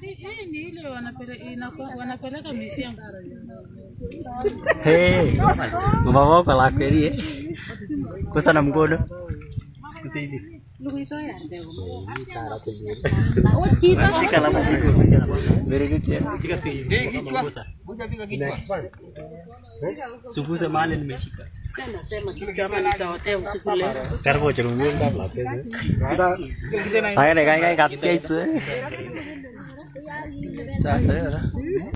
Hii ni ile wanapeleka misiangu. Hey, mama wako la kweli. Kosa na mkono. Siku hizi. Shika la mkono. Very good. yeah. Shika tu hivi. Suguse mahali nimeshika. चार सौ